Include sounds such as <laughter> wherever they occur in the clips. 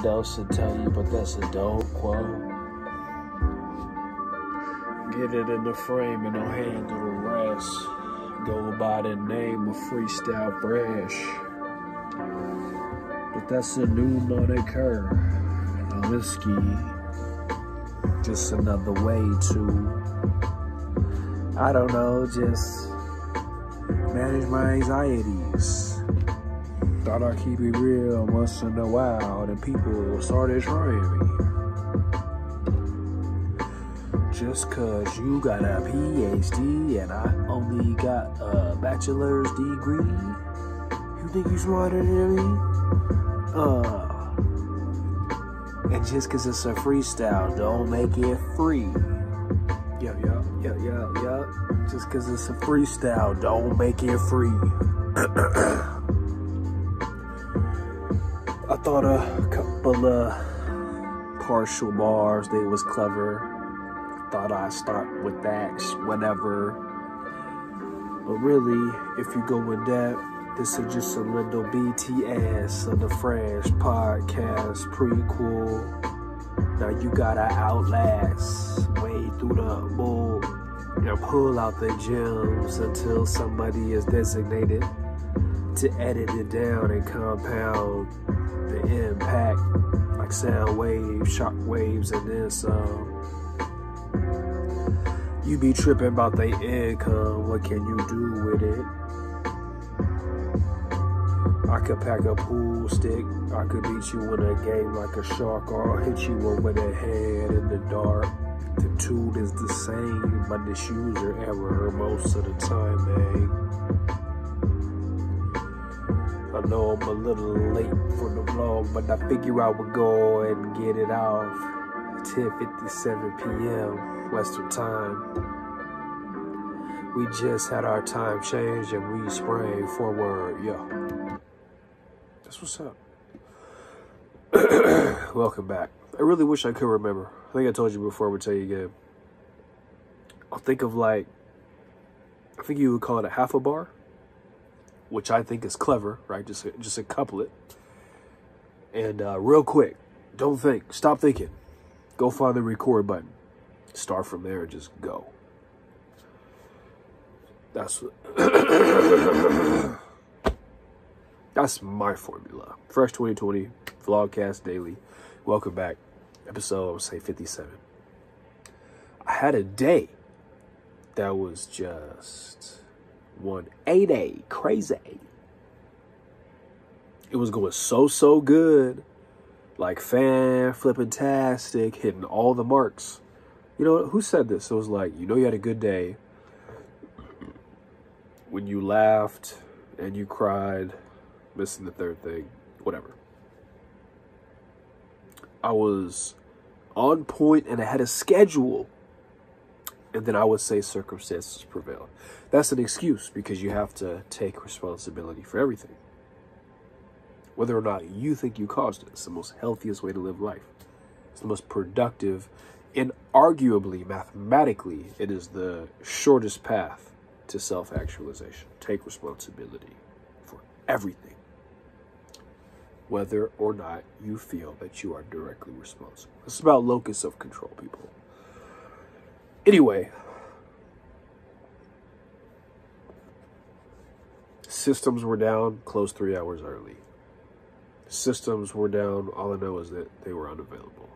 overdose and tell you, but that's a dope quote. Get it in the frame and I'll handle the rest. Go by the name of Freestyle Fresh. But that's a new moniker. A whiskey. Just another way to, I don't know, just manage my anxieties. Thought I'd keep it real once in a while, and people started trying me. Just cause you got a PhD and I only got a bachelor's degree, you think you smarter than me? Uh, and just cause it's a freestyle, don't make it free. Yup, yup, yup, yup, yup. Just cause it's a freestyle, don't make it free. <clears throat> I thought a couple of partial bars, they was clever. Thought I'd start with that whatever. But really, if you go in depth, this is just a little BTS of the Fresh Podcast prequel. Now you gotta outlast, wade through the bull, and pull out the gems until somebody is designated to edit it down and compound the impact like sound waves, shock waves, and then some. You be tripping about the income, what can you do with it? I could pack a pool stick, I could beat you in a game like a shark, or I'll hit you over the head in the dark. The tune is the same, but the shoes are error most of the time, man. I know I'm a little late for the vlog, but I figure I would go and get it off. 10:57 p.m. Western Time. We just had our time change and we sprang forward. Yo, that's what's up. <clears throat> Welcome back. I really wish I could remember. I think I told you before. I would tell you again. I'll think of like, I think you would call it a half a bar which I think is clever, right? Just just a couplet. And uh, real quick, don't think, stop thinking. Go find the record button. Start from there and just go. That's <coughs> that's my formula. Fresh 2020 vlogcast daily. Welcome back. Episode I would say 57. I had a day that was just one eight eight crazy. It was going so so good, like fan flipping tastic, hitting all the marks. You know who said this? It was like you know you had a good day when you laughed and you cried, missing the third thing, whatever. I was on point and I had a schedule and then I would say circumstances prevail. That's an excuse because you have to take responsibility for everything. Whether or not you think you caused it, it's the most healthiest way to live life. It's the most productive, and arguably, mathematically, it is the shortest path to self actualization. Take responsibility for everything, whether or not you feel that you are directly responsible. It's about locus of control, people. Anyway, systems were down, closed three hours early. Systems were down, all I know is that they were unavailable.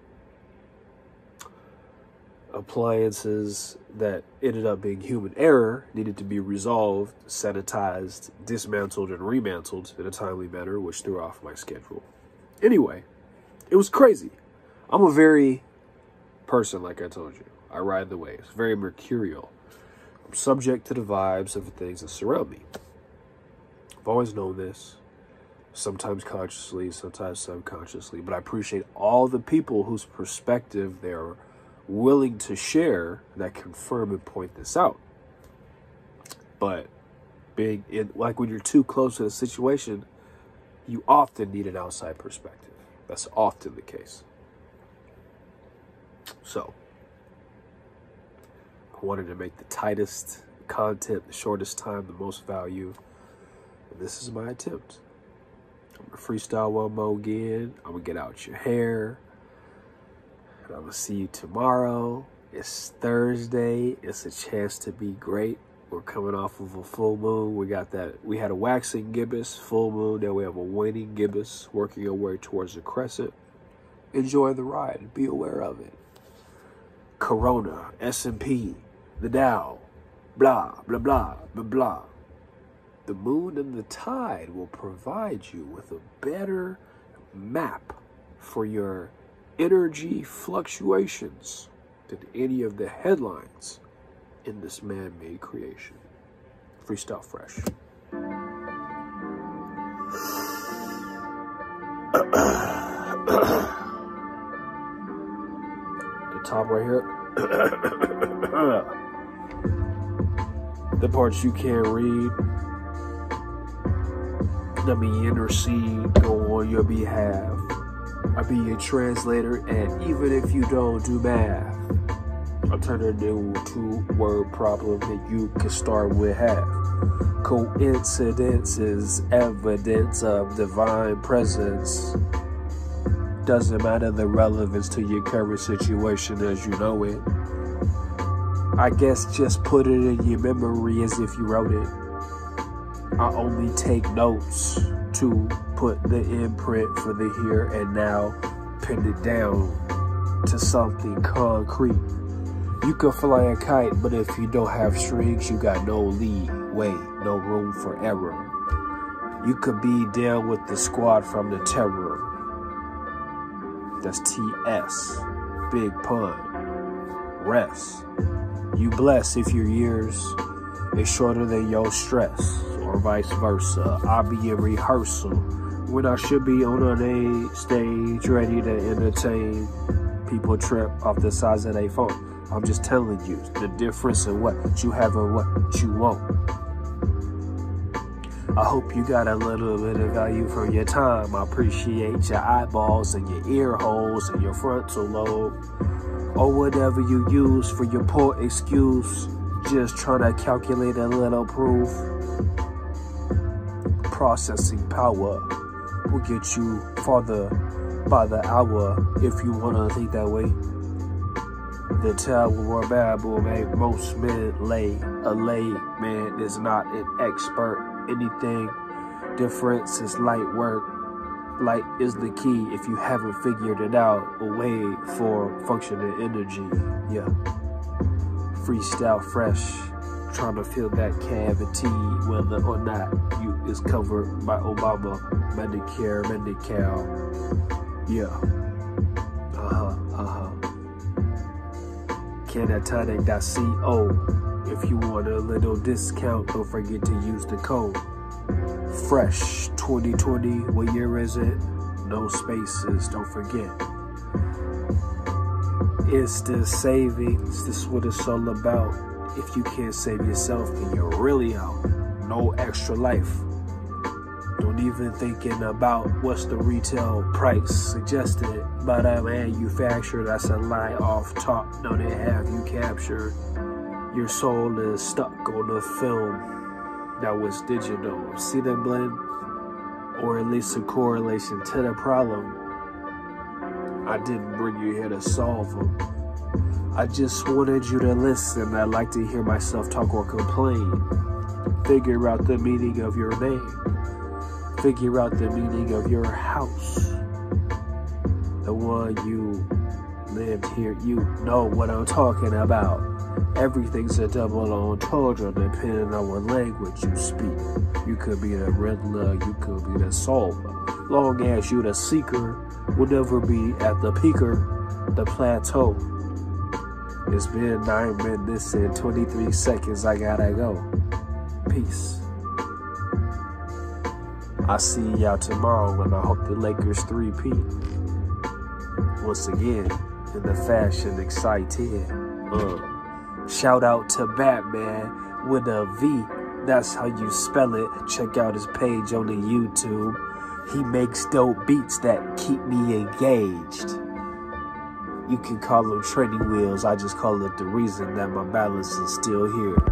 Appliances that ended up being human error needed to be resolved, sanitized, dismantled, and remantled in a timely manner, which threw off my schedule. Anyway, it was crazy. I'm a very person, like I told you. I ride the waves, very mercurial. I'm subject to the vibes of the things that surround me. I've always known this, sometimes consciously, sometimes subconsciously, but I appreciate all the people whose perspective they're willing to share that confirm and point this out. But being in, like when you're too close to the situation, you often need an outside perspective. That's often the case. So, wanted to make the tightest content, the shortest time, the most value. And this is my attempt. I'm gonna freestyle one more again. I'm gonna get out your hair. And I'm gonna see you tomorrow. It's Thursday. It's a chance to be great. We're coming off of a full moon. We got that. We had a waxing gibbous full moon. Now we have a waning gibbous working our way towards the crescent. Enjoy the ride. Be aware of it. Corona, S&P, the Tao, blah, blah, blah, blah, blah. The moon and the tide will provide you with a better map for your energy fluctuations than any of the headlines in this man-made creation. Freestyle Fresh. the top right here. The parts you can't read. Let me intercede, go on your behalf. I'll be your translator, and even if you don't do math, I'll turn it into a two-word problem that you can start with half. Coincidence is evidence of divine presence. Doesn't matter the relevance to your current situation as you know it. I guess just put it in your memory as if you wrote it. I only take notes to put the imprint for the here and now, pin it down to something concrete. You can fly a kite, but if you don't have strings, you got no leeway, no room for error. You could be down with the squad from the terror. That's TS. Big pun. Rest. You bless if your years is shorter than your stress, or vice versa. I'll be in rehearsal when I should be on a stage ready to entertain. People trip off the size of their phone. I'm just telling you the difference in what you have and what you want. I hope you got a little bit of value from your time. I appreciate your eyeballs and your ear holes and your frontal lobe or whatever you use for your poor excuse. Just trying to calculate a little proof. Processing power will get you farther by the hour if you want to think that way. The Tower of Babel made most men lay. A layman is not an expert. Anything difference is light work. Light is the key if you haven't figured it out. A way for functioning energy. Yeah. Freestyle fresh. Trying to fill that cavity, whether or not you is covered by Obama, Medicare, Medi-Cal. Yeah. Uh-huh, uh-huh canatonic.co. If you want a little discount, don't forget to use the code. Fresh 2020. What year is it? No spaces, don't forget. It's the savings. This is what it's all about. If you can't save yourself, then you're really out. No extra life. Don't even thinking about what's the retail price suggested by that uh, manufacturer. That's a lie off top. No, they have you captured. Your soul is stuck on the film that was digital. See the blend? Or at least a correlation to the problem. I didn't bring you here to solve them. I just wanted you to listen. I like to hear myself talk or complain. Figure out the meaning of your name figure out the meaning of your house. The one you lived here, you know what I'm talking about. Everything's a double entendre depending on what language you speak. You could be the riddler, you could be the solver. Long as you the seeker, will never be at the peaker, the plateau. It's been 9 minutes and 23 seconds, I gotta go. Peace. I'll see y'all tomorrow when I hope the Lakers 3P. Once again, in the fashion excited. Uh, shout out to Batman with a V. That's how you spell it. Check out his page on the YouTube. He makes dope beats that keep me engaged. You can call them training wheels. I just call it the reason that my balance is still here.